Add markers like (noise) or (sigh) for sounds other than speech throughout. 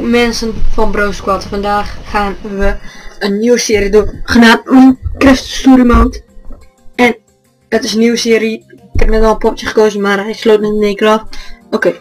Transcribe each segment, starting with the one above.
Mensen van Bro Squad. Vandaag gaan we een nieuwe serie doen, genaamd Minecraft Story Mode. En het is een nieuwe serie. Ik heb net al een popje gekozen, maar hij sloot net in één keer af. Oké,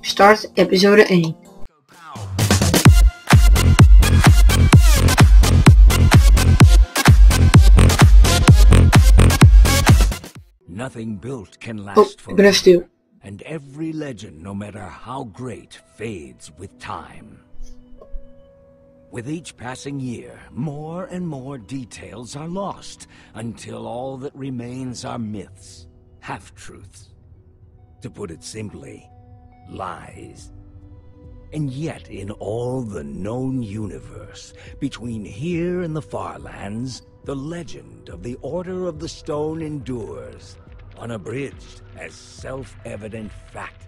start episode 1. Nothing built can Oh, last ik ben even stil. And every legend, no matter how great, fades with time. With each passing year, more and more details are lost, until all that remains are myths, half-truths. To put it simply, lies. And yet, in all the known universe, between here and the far lands, the legend of the Order of the Stone endures, unabridged as self-evident fact.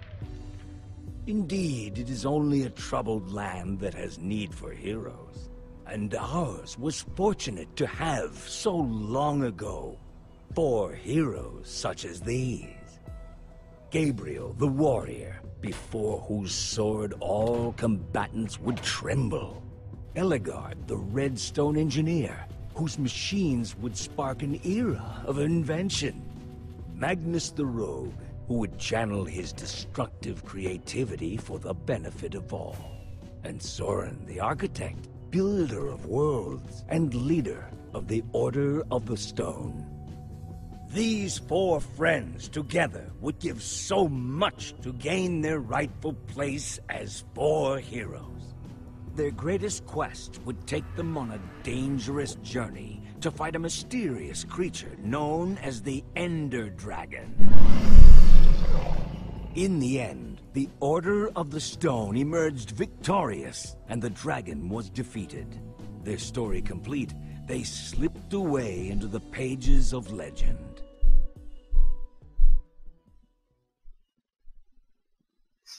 Indeed, it is only a troubled land that has need for heroes. And ours was fortunate to have, so long ago, four heroes such as these. Gabriel the warrior, before whose sword all combatants would tremble. Ellegaard the redstone engineer, whose machines would spark an era of invention. Magnus the rogue, who would channel his destructive creativity for the benefit of all. And Soren the architect, builder of worlds and leader of the Order of the Stone. These four friends together would give so much to gain their rightful place as four heroes. Their greatest quest would take them on a dangerous journey to fight a mysterious creature known as the Ender Dragon. In the end, the Order of the Stone emerged victorious, and the dragon was defeated. Their story complete, they slipped away into the pages of legend.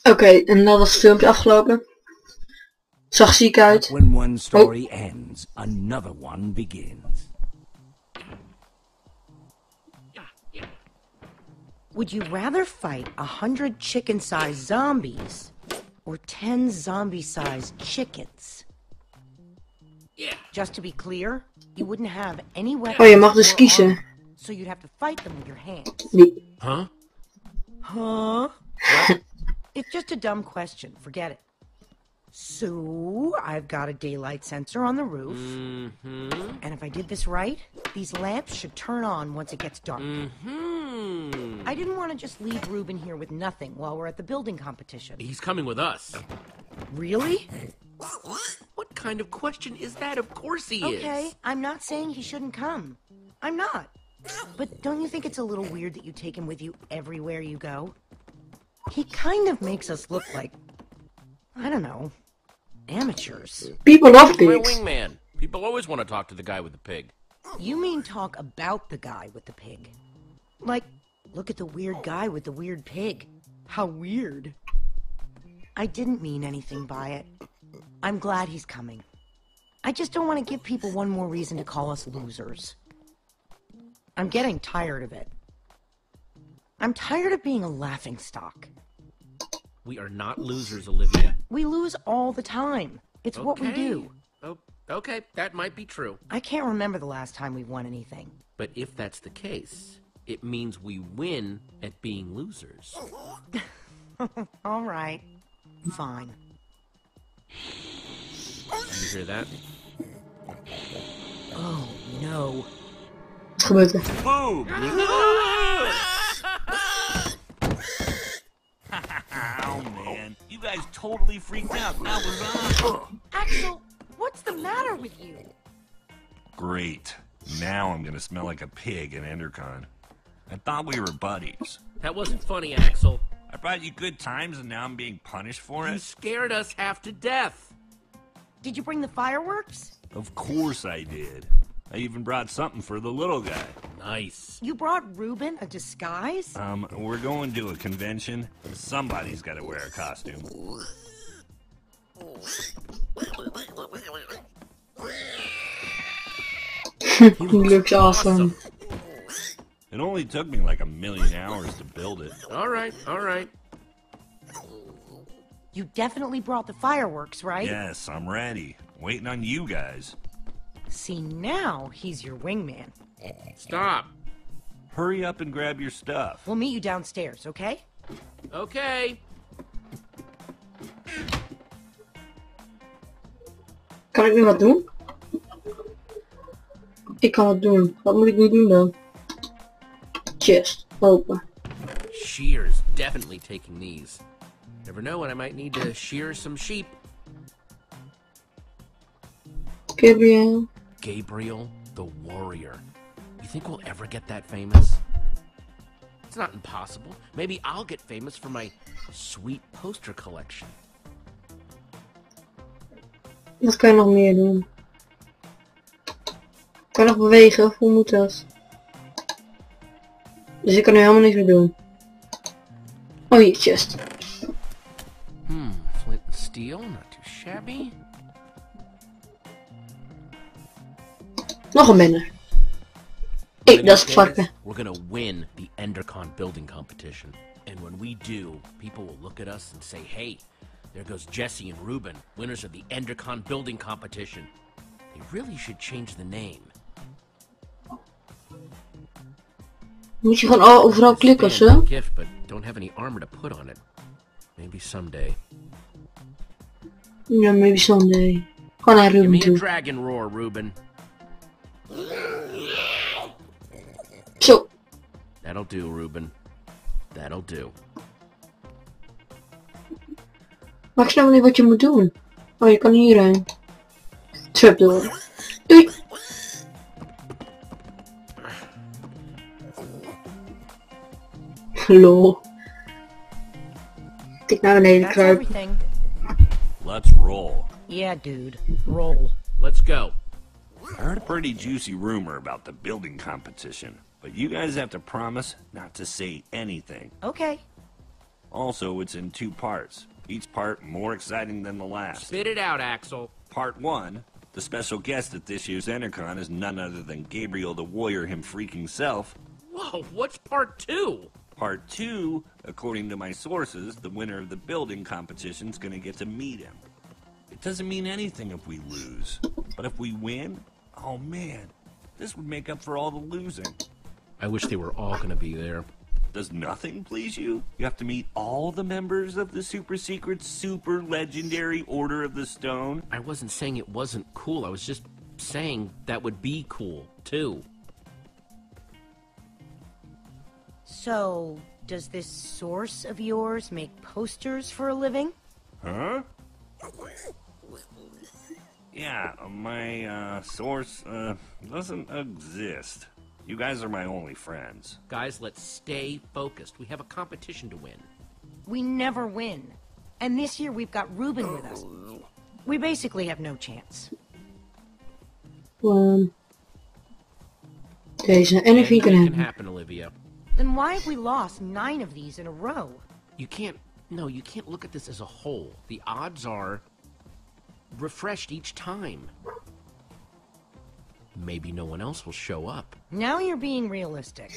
Oké, en dan was het filmpje afgelopen. Zag ziek uit. When one oh. story ends, another one begins. Would you rather fight a hundred chicken-sized zombies or ten zombie-sized chickens? Yeah. Just to be clear, you wouldn't have any weapons. Oh, je mag dus or kiezen. armor, So you'd have to fight them with your hands. Die. Huh? Huh? (laughs) it's just a dumb question. Forget it. So, I've got a daylight sensor on the roof. Mm-hmm. And if I did this right, these lamps should turn on once it gets dark. Hmm. I didn't want to just leave Reuben here with nothing while we're at the building competition. He's coming with us. Really? What kind of question is that? Of course he is. Okay, I'm not saying he shouldn't come. I'm not. But don't you think it's a little weird that you take him with you everywhere you go? He kind of makes us look like, I don't know, amateurs. People love He's my pigs. wingman. People always want to talk to the guy with the pig. You mean talk about the guy with the pig? Like, look at the weird guy with the weird pig. How weird. I didn't mean anything by it. I'm glad he's coming. I just don't want to give people one more reason to call us losers. I'm getting tired of it. I'm tired of being a laughing stock. We are not losers, Olivia. We lose all the time. It's what we Okay. do. Oh, okay, that might be true. I can't remember the last time we won anything. But if that's the case, it means we win at being losers. (laughs) All right. Fine. You hear that? Oh, no. Wat gebeurt er? Boom! (laughs) Oh man, you guys totally freaked out. That was awesome. Axel, what's the matter with you? Great. Now I'm gonna smell like a pig in Endercon. I thought we were buddies. that wasn't funny, Axel. I brought you good times and now I'm being punished for it? You scared us half to death. Did you bring the fireworks? Of course I did. I even brought something for the little guy. Nice. You brought Reuben a disguise? Um, we're going to a convention. Somebody's gotta wear a costume. (laughs) He looks awesome. It only took me like a million hours to build it. All right, all right. You definitely brought the fireworks, right? Yes, I'm ready. Waiting on you guys. See, now he's your wingman. Stop. Hurry up and grab your stuff. We'll meet you downstairs, okay? Okay. Kan ik nu wat doen? Ik kan wat doen. Wat moet ik nu doen dan? Chest. Open. Shear's definitely taking these. Never know when I might need to shear some sheep. Gabriel. Gabriel the Warrior. You think we'll ever get that famous? It's not impossible. Maybe I'll get famous for my sweet poster collection. Wat kan je nog meer doen? Kan je nog bewegen? Of hoe moet dat? Dus ik kan nu helemaal niks meer doen. Oh hier, chest. Hmm, flint and steel, not too shabby. Nog een banner. Hé, When dat is we get varken. it, We're gonna win the Endercon building competition. And when we do, people will look at us and say, hey, there goes Jesse and Reuben, winners of the Endercon building competition. They really should change the name. Moet je gewoon al- overal klikken Stand gift, but don't have any armor to put on it. Maybe someday. Ja, maybe someday. Gewoon naar Give Reuben me a toe. dragon roar, Reuben. That'll do, Reuben. That'll do. Maar ik snap niet wat je moet doen. Oh, je kan hierheen. Trapdoor. Doei. Lol. Ik naar beneden That's kruip. everything. Let's roll. Yeah, dude. Roll. Let's go. I heard a pretty juicy rumor about the building competition, but you guys have to promise not to say anything. Okay. Also, it's in two parts, each part more exciting than the last. Spit it out, Axel. Part one, the special guest at this year's Endercon is none other than Gabriel the Warrior him freaking self. Whoa, what's part two? Part two, according to my sources, the winner of the building competition's gonna get to meet him. It doesn't mean anything if we lose, but if we win, oh man, this would make up for all the losing. I wish they were all gonna be there. Does nothing please you? You have to meet all the members of the super secret, super legendary Order of the Stone? I wasn't saying it wasn't cool. I was just saying that would be cool, too. So, does this source of yours make posters for a living? Huh? Yeah, my uh, source uh, doesn't exist. You guys are my only friends. Guys, let's stay focused. We have a competition to win. We never win. And this year we've got Reuben with us. We basically have no chance. Um, deze. En een vier kan Anything can happen, Olivia. Then why have we lost nine of these in a row? You can't. No, you can't look at this as a whole. The odds are refreshed each time. Maybe no one else will show up. Now you're being realistic.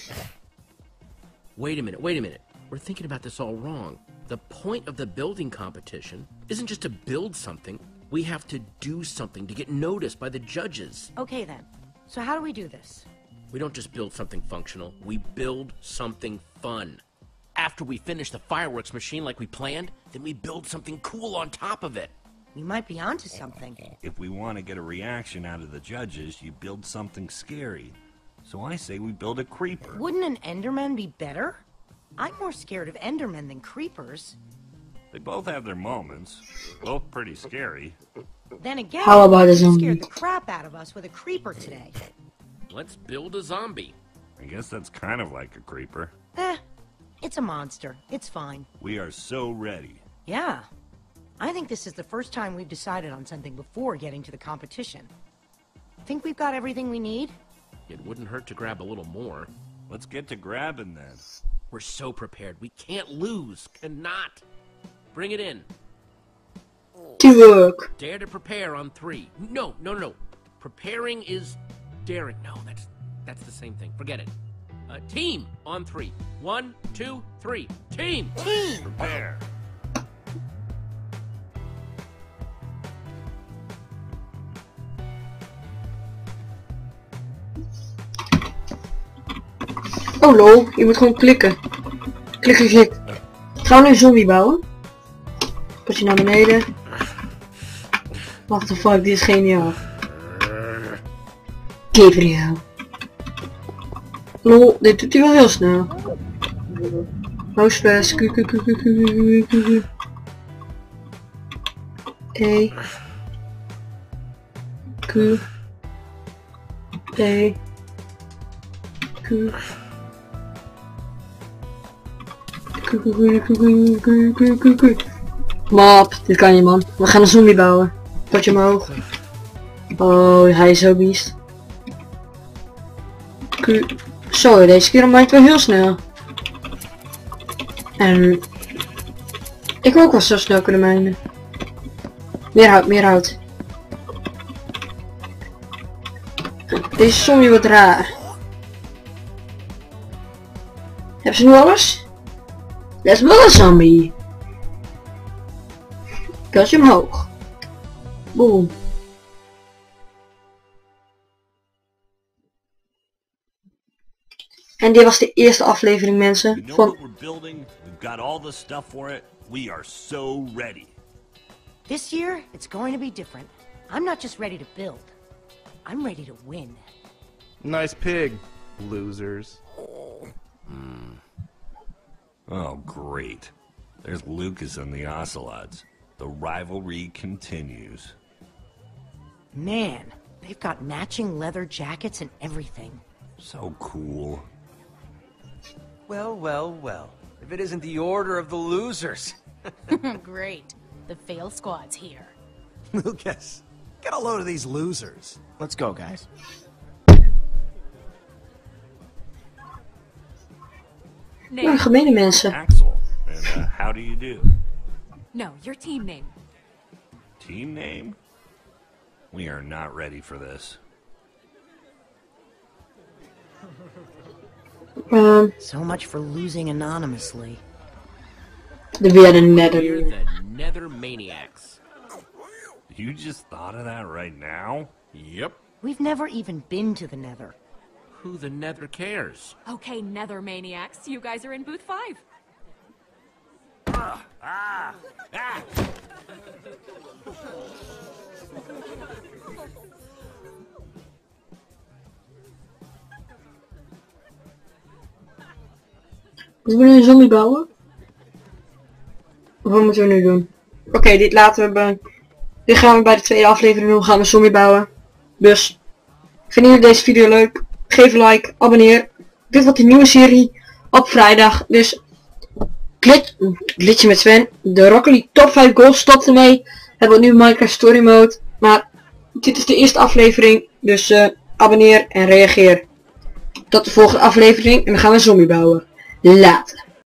Wait a minute, wait a minute. We're thinking about this all wrong. The point of the building competition isn't just to build something. We have to do something to get noticed by the judges. Okay then. So how do we do this? We don't just build something functional, we build something fun. After we finish the fireworks machine like we planned, then we build something cool on top of it. We might be onto something. If we want to get a reaction out of the judges, you build something scary. So I say we build a creeper. Wouldn't an Enderman be better? I'm more scared of Endermen than creepers. They both have their moments. Both pretty scary. Then again, How about a you zombie? scared the crap out of us with a creeper today. Let's build a zombie. I guess that's kind of like a creeper. Eh, it's a monster. It's fine. We are so ready. Yeah. I think this is the first time we've decided on something before getting to the competition. Think we've got everything we need? It wouldn't hurt to grab a little more. Let's get to grabbing then. We're so prepared. We can't lose. Cannot. Bring it in. Teamwork. Dare to prepare on three. No, no, no, no. Preparing is daring. No, that's that's the same thing. Forget it. Uh, team on three. One, two, three. Team. Team. Prepare. Oh lol, je moet gewoon klikken. Klik, klik, klik. Gaan nu een zombie bouwen? Put je naar beneden. What the fuck, dit is geniaal. Gabriel. Lol, dit doet hij wel heel snel. Housefest. Q. Q. E. Q. Map, dit kan je man. We gaan een zombie bouwen. Potje omhoog. Oh, hij is zo beest. Zo, deze keer maakt wel heel snel. En ik wil ook wel zo snel kunnen mijnen. Meer hout, meer hout. Deze zombie wat raar. Hebben ze nu alles? Dat is wel een zombie. Kastje omhoog. Boom. En dit was de eerste aflevering mensen You know van what we're building? We've got all the stuff for it. We are so ready. This year, it's going to be different. I'm not just ready to build. I'm ready to win. Nice pig, losers. Hmm. Oh, great. There's Lucas and the Ocelots. The rivalry continues. Man, they've got matching leather jackets and everything. So cool. Well, well, well. If it isn't the order of the losers. (laughs) (laughs) Great. The fail squad's here. Lucas, get a load of these losers. Let's go, guys. Ja, gemene mensen. Axel, and uh, how do you do? No, your team name. Team name? We are not ready for this. Um, So much for losing anonymously. de weer een We're nether. the Nether Maniacs. You just thought of that right now? Yep. We've never even been to the Nether. Who the Nether cares? Okay, Nether Maniacs, you guys are in booth five. Moeten we nu een zombie bouwen? Of wat moeten we nu doen? Oké, dit laten we bij... Dit gaan we bij de tweede aflevering doen. Gaan we een zombie bouwen. Dus, vinden jullie deze video leuk? Geef een like, abonneer. Dit wordt de nieuwe serie op vrijdag. Dus, glit, glitje met Sven. De Rocket League top 5 goals stopt ermee. Hebben we nu Minecraft Story Mode. Maar, dit is de eerste aflevering. Dus, eh, abonneer en reageer. Tot de volgende aflevering. En dan gaan we zombie bouwen. Later.